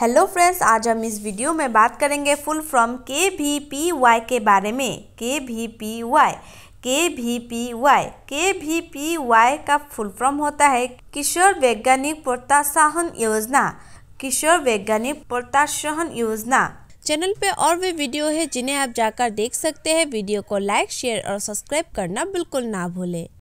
Hello friends आज हम इस वीडियो में बात करेंगे full from K V P Y के बारे में। K V P Y K V P Y K V P Y का फुल फॉर्म होता है किशोर वैज्ञानिक प्रोत्साहन योजना। किशोर वैज्ञानिक प्रोत्साहन योजना। चैनल पे और भी वीडियो है जिन्हें आप जाकर देख सकते हैं। वीडियो को लाइक शेयर और सब्सक्राइब करना बिल्कुल ना भूलें।